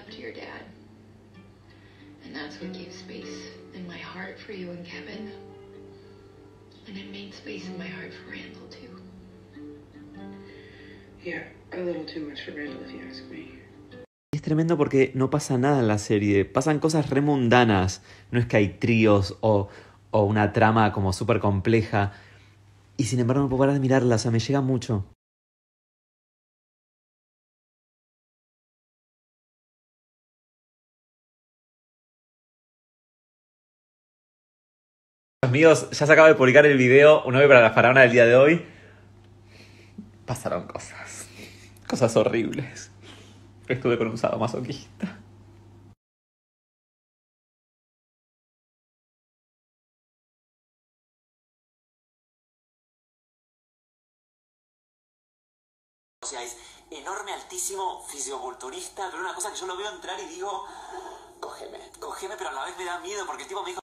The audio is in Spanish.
up to your dad. And that's what gave space in my heart for you and Kevin. And it made space in my heart for Randall, too. Yeah, a little too much for Randall, if you ask me. Es tremendo porque no pasa nada en la serie, pasan cosas re mundanas, no es que hay tríos o, o una trama como súper compleja, y sin embargo no puedo parar de mirarla, o sea, me llega mucho. Amigos, ya se acaba de publicar el video, un novio para la faraona del día de hoy. Pasaron cosas, cosas horribles. Estuve con un sadomasoquista. O sea, es enorme, altísimo, fisioculturista, pero una cosa que yo lo veo entrar y digo, cógeme, cógeme, pero a la vez me da miedo porque el tipo me dijo...